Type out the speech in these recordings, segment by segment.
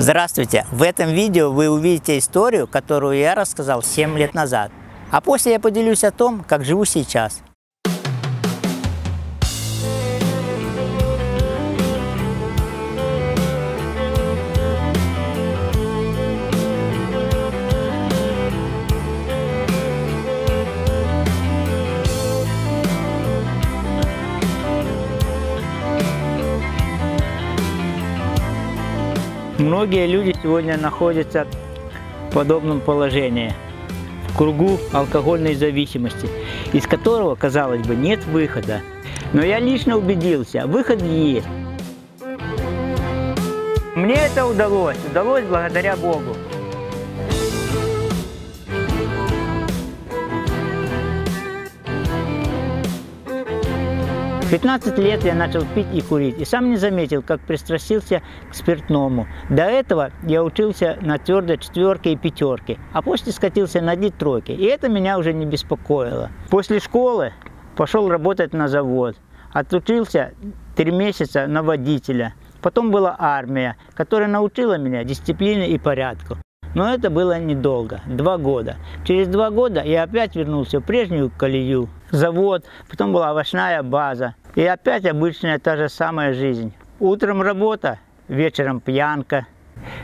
Здравствуйте! В этом видео вы увидите историю, которую я рассказал 7 лет назад. А после я поделюсь о том, как живу сейчас. Многие люди сегодня находятся в подобном положении, в кругу алкогольной зависимости, из которого, казалось бы, нет выхода. Но я лично убедился, выход есть. Мне это удалось, удалось благодаря Богу. 15 лет я начал пить и курить, и сам не заметил, как пристрастился к спиртному. До этого я учился на твердой четверке и пятерке, а после скатился на ди тройке, и это меня уже не беспокоило. После школы пошел работать на завод, отучился три месяца на водителя. Потом была армия, которая научила меня дисциплине и порядку. Но это было недолго, два года. Через два года я опять вернулся в прежнюю колею. Завод, потом была овощная база. И опять обычная та же самая жизнь. Утром работа, вечером пьянка.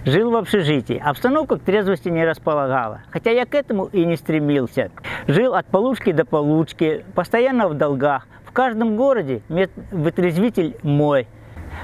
Жил в общежитии. Обстановка к трезвости не располагала. Хотя я к этому и не стремился. Жил от получки до получки, постоянно в долгах. В каждом городе вытрезвитель мой.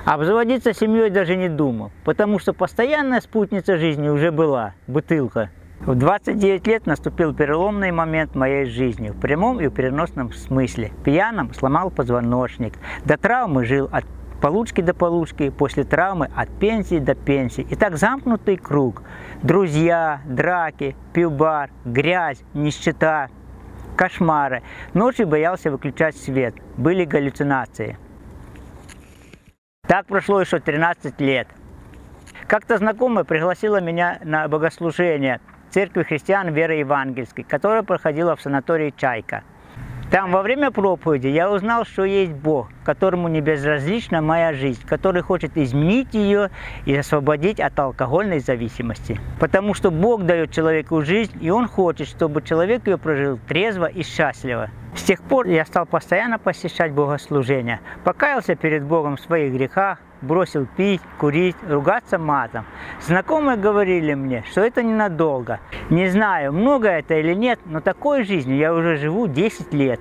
Обзаводиться семьей даже не думал, потому что постоянная спутница жизни уже была – бутылка. В 29 лет наступил переломный момент моей жизни, в прямом и в переносном смысле. Пьяным сломал позвоночник. До травмы жил от получки до получки, после травмы от пенсии до пенсии. И так замкнутый круг. Друзья, драки, пивбар, грязь, нищета, кошмары. Ночью боялся выключать свет. Были галлюцинации. Так прошло еще 13 лет. Как-то знакомая пригласила меня на богослужение – Церкви христиан веры евангельской, которая проходила в санатории «Чайка». Там во время проповеди я узнал, что есть Бог, которому не безразлична моя жизнь, который хочет изменить ее и освободить от алкогольной зависимости. Потому что Бог дает человеку жизнь, и Он хочет, чтобы человек ее прожил трезво и счастливо. С тех пор я стал постоянно посещать богослужения, покаялся перед Богом в своих грехах, бросил пить, курить, ругаться матом. Знакомые говорили мне, что это ненадолго. Не знаю, много это или нет, но такой жизнью я уже живу 10 лет.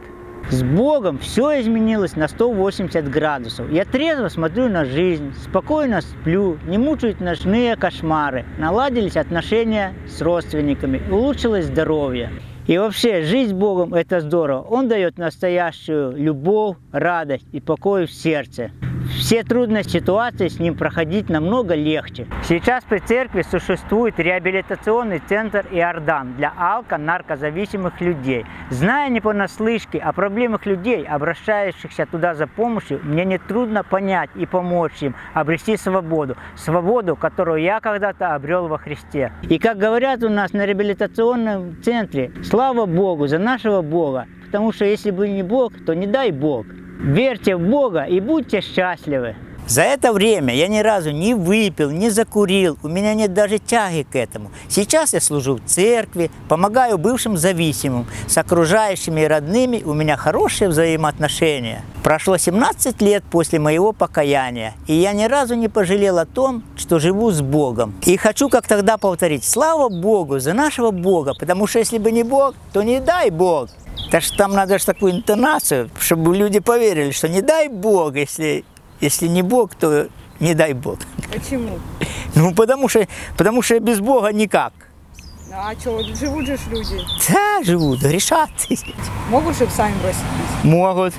С Богом все изменилось на 180 градусов. Я трезво смотрю на жизнь, спокойно сплю, не мучают ночные кошмары. Наладились отношения с родственниками, улучшилось здоровье. И вообще, жизнь с Богом – это здорово. Он дает настоящую любовь, радость и покой в сердце все трудные ситуации с ним проходить намного легче. Сейчас при церкви существует реабилитационный центр «Иордан» для алко-наркозависимых людей. Зная не понаслышке о проблемах людей, обращающихся туда за помощью, мне не трудно понять и помочь им обрести свободу. Свободу, которую я когда-то обрел во Христе. И как говорят у нас на реабилитационном центре, слава Богу за нашего Бога, потому что если бы не Бог, то не дай Бог. Верьте в Бога и будьте счастливы. За это время я ни разу не выпил, не закурил, у меня нет даже тяги к этому. Сейчас я служу в церкви, помогаю бывшим зависимым, с окружающими и родными у меня хорошие взаимоотношения. Прошло 17 лет после моего покаяния, и я ни разу не пожалел о том, что живу с Богом. И хочу, как тогда повторить, слава Богу за нашего Бога, потому что если бы не Бог, то не дай Бог. Так что там надо же такую интонацию, чтобы люди поверили, что не дай Бог, если, если не Бог, то не дай Бог. Почему? Ну, потому что, потому что без Бога никак. А что, живут же люди? Да, живут, грешат. Могут же сами бросить пить? Могут.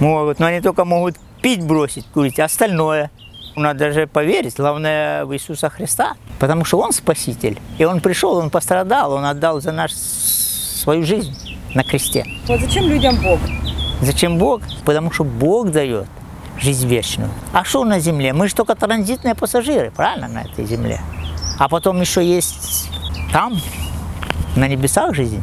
Могут, но они только могут пить бросить, курить, а остальное. Надо же поверить, главное, в Иисуса Христа, потому что Он Спаситель. И Он пришел, Он пострадал, Он отдал за наш свою жизнь на кресте. Вот зачем людям Бог? Зачем Бог? Потому что Бог дает жизнь вечную. А что на земле? Мы же только транзитные пассажиры, правильно, на этой земле. А потом еще есть там, на небесах жизнь.